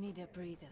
need a breather.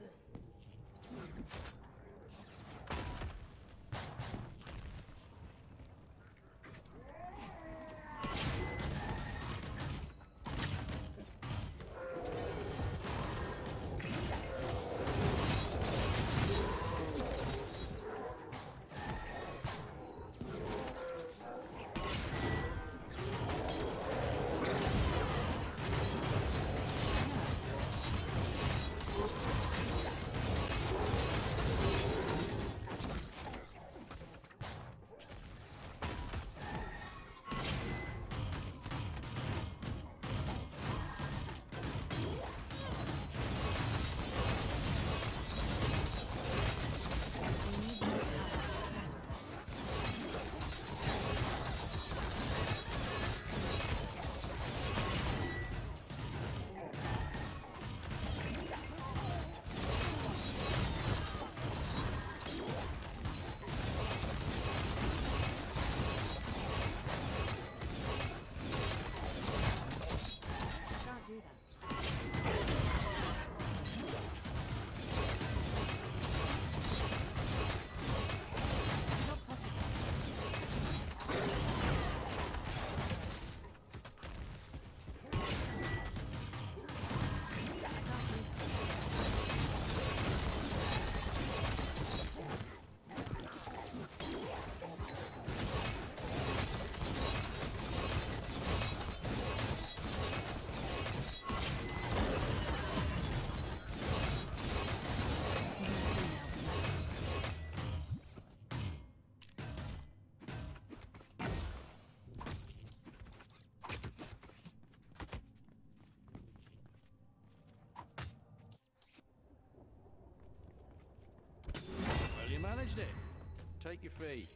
It. Take your fee.